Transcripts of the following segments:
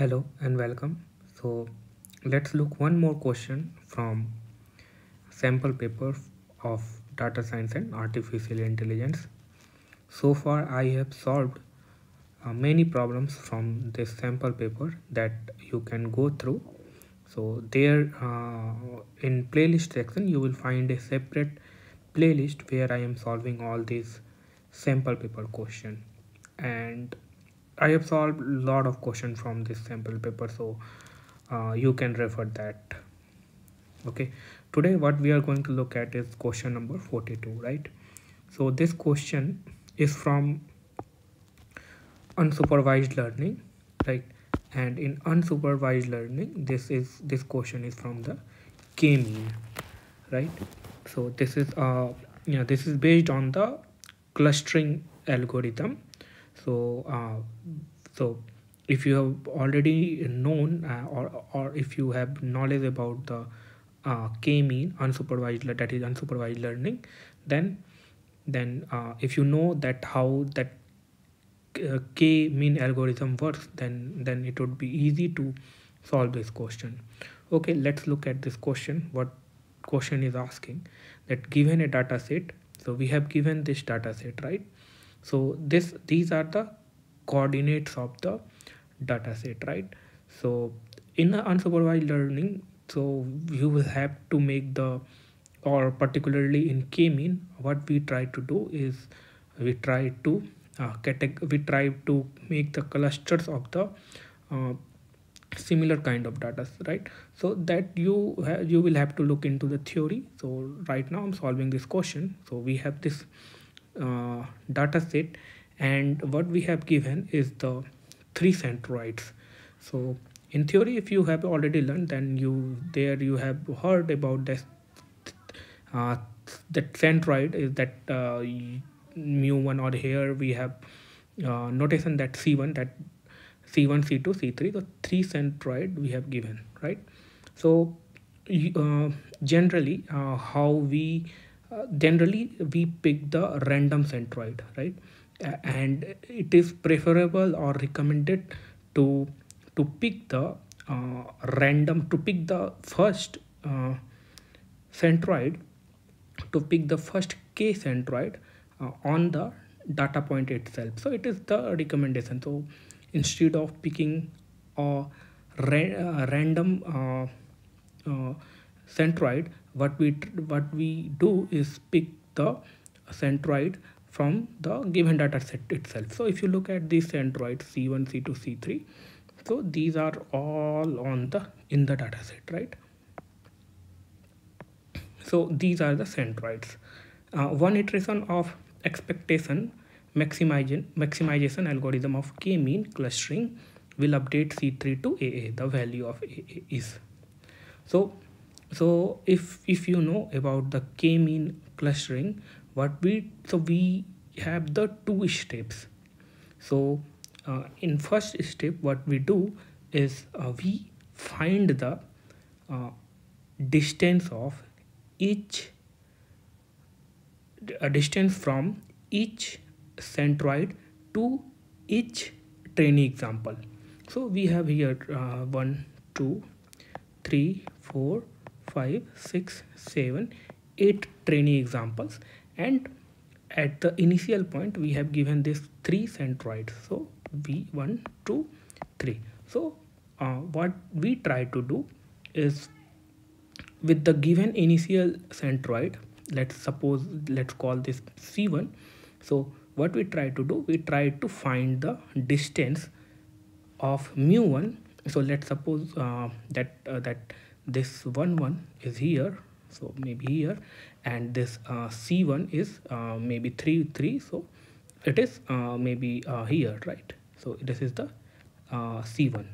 Hello and welcome. So let's look one more question from sample paper of data science and artificial intelligence. So far I have solved uh, many problems from this sample paper that you can go through. So there uh, in playlist section you will find a separate playlist where I am solving all these sample paper question and I have solved a lot of questions from this sample paper so uh, you can refer that. Okay? Today what we are going to look at is question number 42 right? So this question is from unsupervised learning right? And in unsupervised learning this is this question is from the k-mean right? So this is uh yeah this is based on the clustering algorithm so uh, so if you have already known uh, or or if you have knowledge about the uh, k-mean unsupervised that is unsupervised learning then then uh, if you know that how that uh, k-mean algorithm works then then it would be easy to solve this question. Okay let's look at this question what question is asking. That given a data set so we have given this data set right so this these are the coordinates of the data set right? So in unsupervised learning so you will have to make the or particularly in k-mean what we try to do is we try to uh, we try to make the clusters of the uh, similar kind of data right? So that you you will have to look into the theory. So right now i'm solving this question. So we have this uh, data set. And what we have given is the three centroids so in theory if you have already learned then you there you have heard about this uh, that centroid is that uh, mu1 or here we have uh, notation that c1 that c1 c2 c3 the three centroid we have given right? So uh, generally uh, how we uh, generally we pick the random centroid right? And it is preferable or recommended to to pick the uh, random to pick the first uh, centroid to pick the first k centroid uh, on the data point itself. So it is the recommendation. So instead of picking a ra random centroid what we what we do is pick the centroid from the given data set itself. So if you look at these centroids c1 c2 c3 so these are all on the in the data set right? So these are the centroids. Uh, one iteration of expectation maximization maximization algorithm of k-mean clustering will update c3 to aa the value of aa is. So so if if you know about the k-mean clustering what we so we have the two steps. So uh, in first step what we do is uh, we find the uh, distance of each a distance from each centroid to each training example. So we have here uh, one two three four five six seven eight training examples. And at the initial point we have given this three centroids. So v1 2 3 so uh, what we try to do is with the given initial centroid let's suppose let's call this c1 so what we try to do we try to find the distance of mu1 so let's suppose uh, that uh, that this one one is here so maybe here and this uh, c1 is uh, maybe 3 3 so it is uh, maybe uh, here right? So this is the uh, c1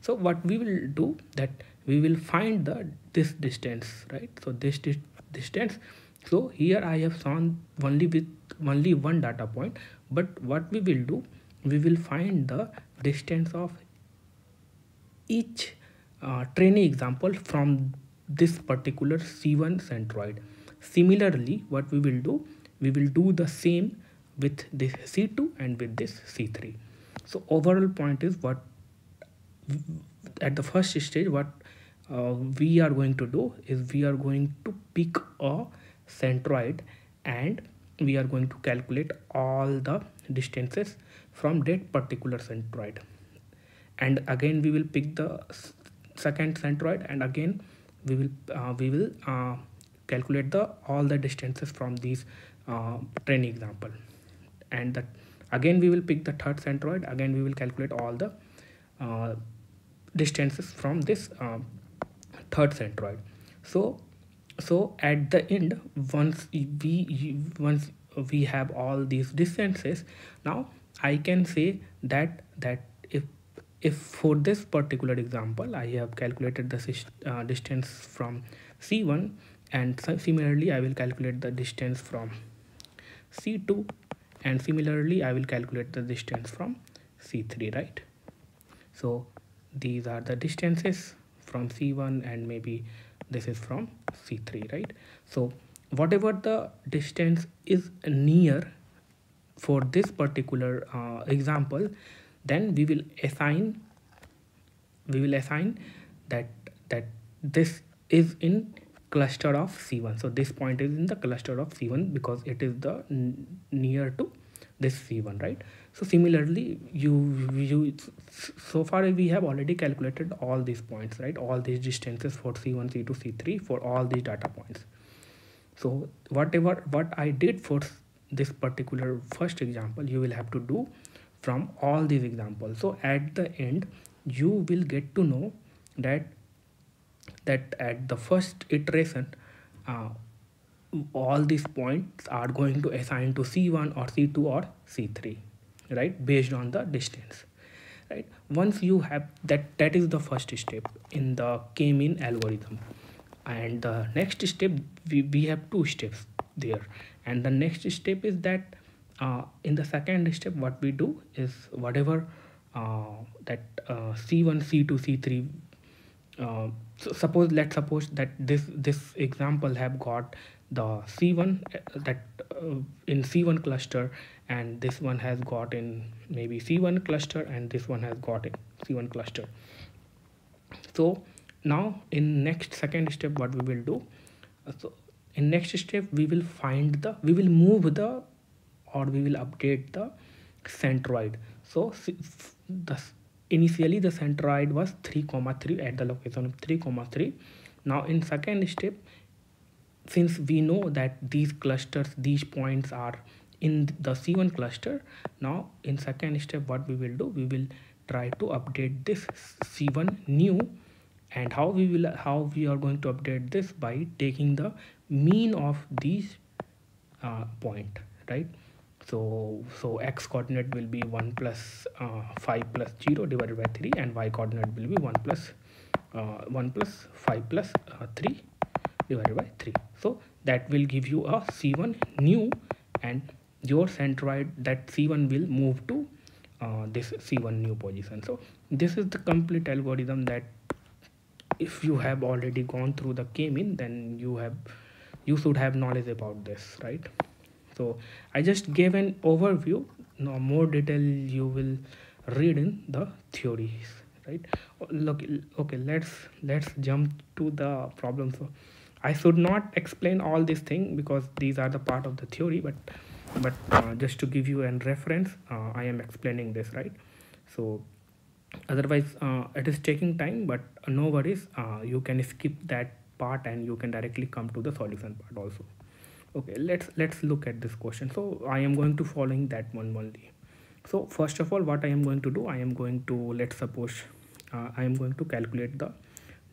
so what we will do that we will find the this distance right? So this dis distance so here i have shown only with only one data point but what we will do we will find the distance of each uh, training example from this particular C1 centroid. Similarly, what we will do, we will do the same with this C2 and with this C3. So overall point is what at the first stage what uh, we are going to do is we are going to pick a centroid and we are going to calculate all the distances from that particular centroid and again we will pick the second centroid and again we will uh, we will uh, calculate the all the distances from these uh, training example. And that again we will pick the third centroid. Again we will calculate all the uh, distances from this uh, third centroid. So so at the end once we once we have all these distances now i can say that that if for this particular example i have calculated the uh, distance from c1 and similarly i will calculate the distance from c2 and similarly i will calculate the distance from c3 right? So these are the distances from c1 and maybe this is from c3 right? So whatever the distance is near for this particular uh, example then we will assign we will assign that that this is in cluster of c1 so this point is in the cluster of c1 because it is the near to this c1 right? So similarly you you so far we have already calculated all these points right? All these distances for c1 c2 c3 for all these data points. So whatever what i did for this particular first example you will have to do from all these examples. So at the end you will get to know that that at the first iteration uh, all these points are going to assign to c1 or c2 or c3 right? Based on the distance right? Once you have that that is the first step in the k-mean algorithm. And the next step we, we have two steps there. And the next step is that uh, in the second step what we do is whatever uh, that uh, c1 c2 c3 uh, so suppose let's suppose that this this example have got the c1 uh, that uh, in c1 cluster and this one has got in maybe c1 cluster and this one has got in c1 cluster. So now in next second step what we will do so in next step we will find the we will move the or we will update the centroid. So the initially the centroid was 3 comma 3 at the location of 3 comma 3 now in second step since we know that these clusters these points are in the c1 cluster now in second step what we will do? We will try to update this c1 new. And how we will how we are going to update this? By taking the mean of these uh, point right so so x coordinate will be 1 plus, uh, 5 plus 0 divided by 3 and y coordinate will be 1 plus, uh, 1 plus 5 plus, uh, 3 divided by 3 so that will give you a c1 new and your centroid that c1 will move to uh, this c1 new position. So this is the complete algorithm that if you have already gone through the k-mean then you have you should have knowledge about this right so i just gave an overview. Now more detail you will read in the theories right? Look okay let's let's jump to the problem. So i should not explain all this thing because these are the part of the theory but but uh, just to give you an reference uh, i am explaining this right? So otherwise uh, it is taking time but no worries. Uh, you can skip that part and you can directly come to the solution part also okay let's let's look at this question. So i am going to following that one only. So first of all what i am going to do i am going to let's suppose uh, i am going to calculate the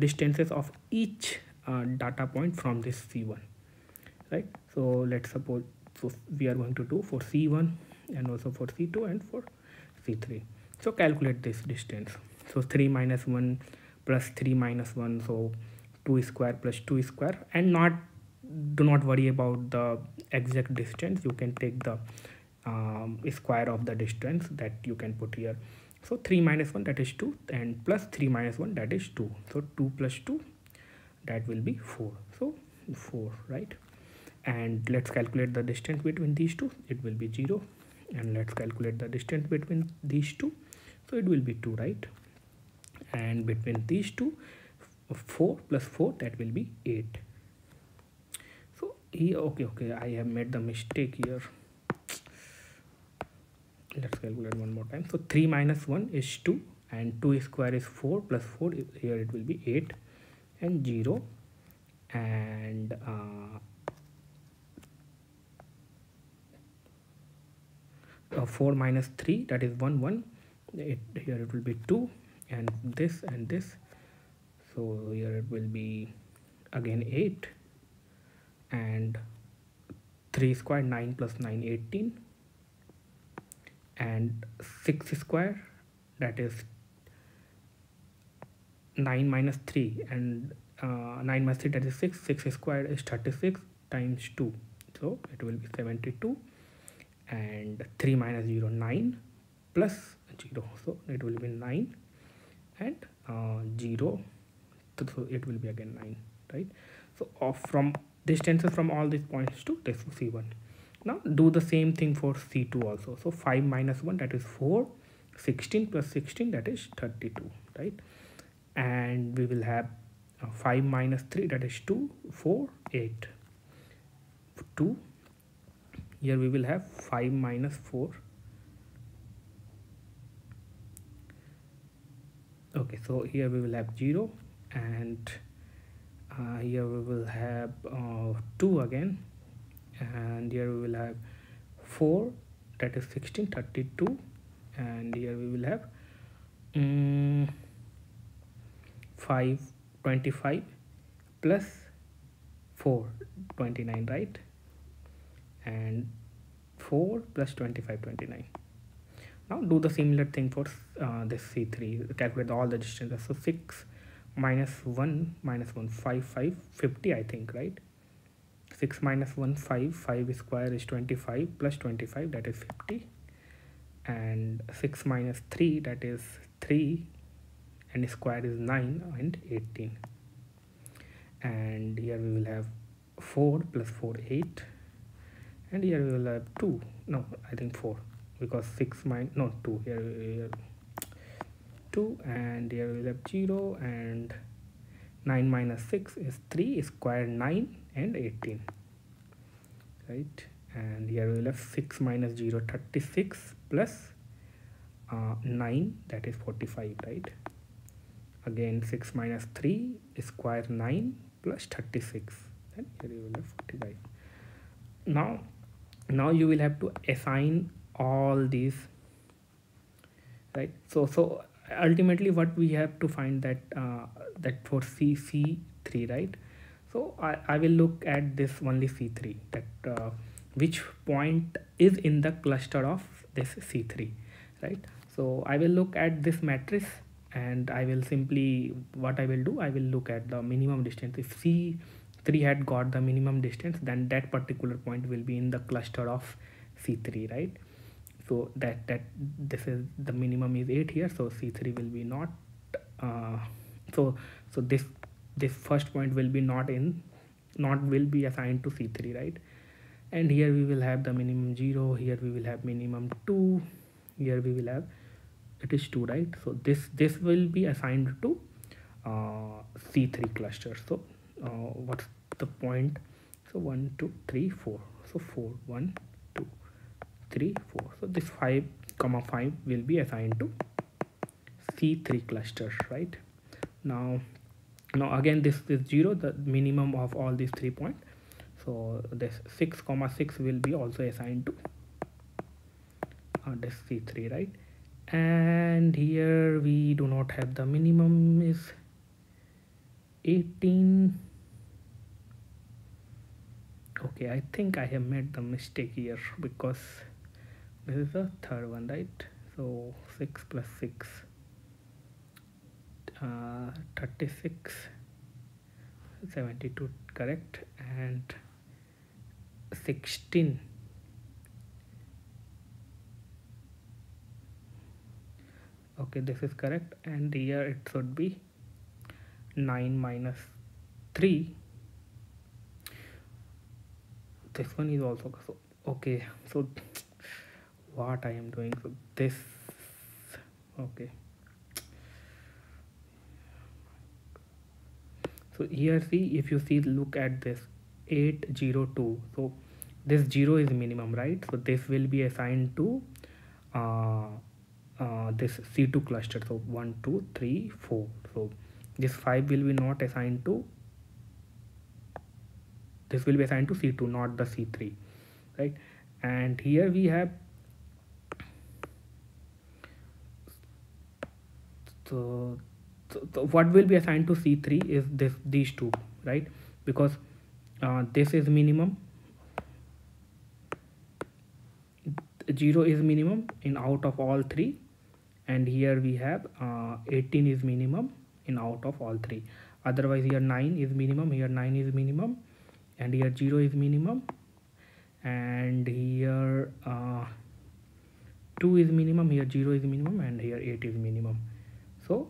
distances of each uh, data point from this c1 right? So let's suppose so we are going to do for c1 and also for c2 and for c3 so calculate this distance. So 3 minus 1 plus 3 minus 1 so 2 square plus 2 square and not do not worry about the exact distance. You can take the um, square of the distance that you can put here. So 3 minus 1 that is 2 and plus 3 minus 1 that is 2 so 2 plus 2 that will be 4 so 4 right? And let's calculate the distance between these two. It will be 0 and let's calculate the distance between these two. So it will be 2 right? And between these two 4 plus 4 that will be 8 here okay okay. I have made the mistake here. Let's calculate one more time. So 3 minus 1 is 2 and 2 square is 4 plus 4 here it will be 8 and 0 and uh, uh, 4 minus 3 that is 1 1 it, here it will be 2 and this and this. So here it will be again 8 and 3 square 9 plus 9 18 and 6 square that is 9 minus 3 and uh, 9 minus 3 that is 6 6 squared is 36 times 2 so it will be 72 and 3 minus 0 9 plus 0 so it will be 9 and uh, 0 so it will be again 9 right? So off from distances from all these points to this c1 now do the same thing for c2 also. So 5 minus 1 that is 4 16 plus 16 that is 32 right? And we will have uh, 5 minus 3 that is 2 4 8 2 here we will have 5 minus 4 okay so here we will have 0 and uh, here we will have uh, 2 again. And here we will have 4 that is 16 32 and here we will have um, 5 25 plus 4 29 right? And 4 plus 25 29 now do the similar thing for uh, this c3 calculate all the distances. So 6 minus 1 minus 1 5 5 50 i think right? 6 minus 1 5 5 square is 25 plus 25 that is 50 and 6 minus 3 that is 3 and square is 9 and 18 and here we will have 4 plus 4 8 and here we will have 2 no i think 4 because 6 minus no 2 here, here 2 and here we have 0 and 9 minus 6 is 3 square 9 and 18 right? And here we have 6 minus 0 36 plus, uh, 9 that is 45 right? Again 6 minus 3 square 9 plus 36 and here you will have 45 now now you will have to assign all these right? So so ultimately what we have to find that uh, that for c c3 right? So I, I will look at this only c3 that uh, which point is in the cluster of this c3 right? So i will look at this matrix and i will simply what i will do i will look at the minimum distance. If c3 had got the minimum distance then that particular point will be in the cluster of c3 right so that that this is the minimum is 8 here. So c3 will be not uh, so so this this first point will be not in not will be assigned to c3 right? And here we will have the minimum 0 here we will have minimum 2 here we will have it is 2 right? So this this will be assigned to uh, c3 cluster. So uh, what's the point? So 1 2 3 4 so 4 1 2 3 4 so this 5 comma 5 will be assigned to c3 cluster right? Now now again this is 0 the minimum of all these three points so this 6 comma 6 will be also assigned to uh, this c3 right? And here we do not have the minimum is 18 okay i think i have made the mistake here because this is the third one right? So 6 plus 6 uh, 36 72 correct? And 16 okay this is correct. And here it should be 9 minus 3 this one is also so okay so what i am doing so this. Okay. So here see if you see look at this 802 so this 0 is minimum right? So this will be assigned to uh, uh, this c2 cluster. So 1 2 3 4 so this 5 will be not assigned to this will be assigned to c2 not the c3 right? And here we have so, so, so what will be assigned to c3 is this these two right? Because uh, this is minimum. 0 is minimum in out of all three. And here we have uh, 18 is minimum in out of all three. Otherwise here 9 is minimum here 9 is minimum and here 0 is minimum. And here uh, 2 is minimum here 0 is minimum and here 8 is minimum so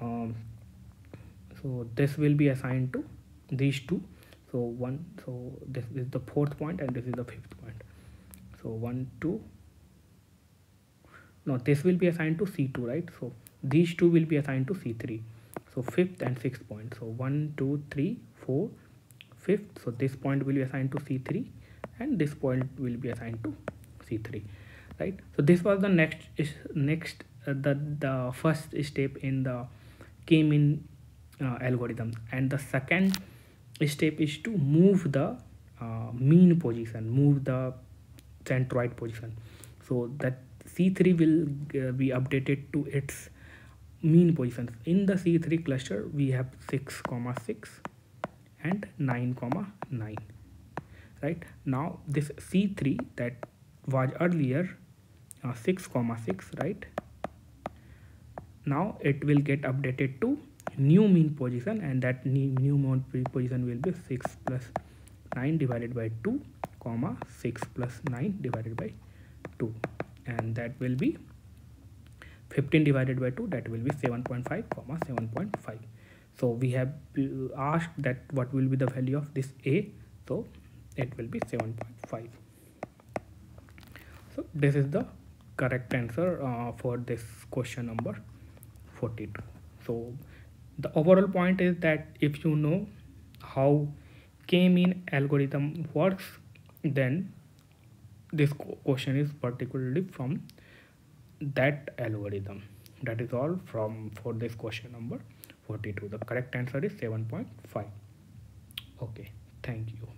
um, so this will be assigned to these two. So one so this is the fourth point and this is the fifth point. So one two. No this will be assigned to c2 right? So these two will be assigned to c3 so fifth and sixth point. So one two three four fifth. So this point will be assigned to c3 and this point will be assigned to c3 right? So this was the next is next the the first step in the k-mean uh, algorithm. And the second step is to move the uh, mean position move the centroid position. So that c3 will uh, be updated to its mean positions. In the c3 cluster we have 6 comma 6 and 9 comma 9 right? Now this c3 that was earlier uh, 6 comma 6 right now it will get updated to new mean position and that new, mean position will be 6 plus 9 divided by 2 comma 6 plus 9 divided by 2 and that will be 15 divided by 2 that will be 7.5 comma 7.5 so we have asked that what will be the value of this a. So it will be 7.5 so this is the correct answer uh, for this question number 42 so the overall point is that if you know how k-mean algorithm works then this question is particularly from that algorithm. That is all from for this question number 42 the correct answer is 7.5 okay thank you